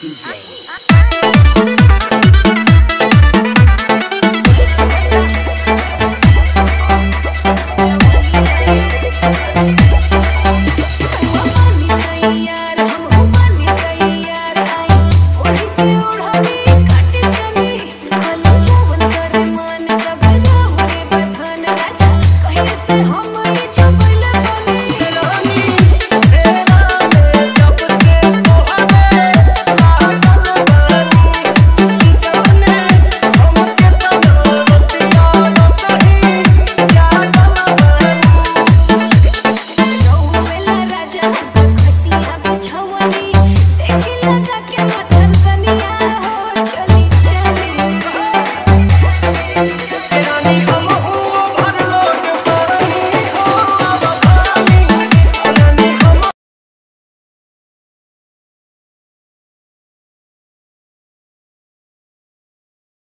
DJ.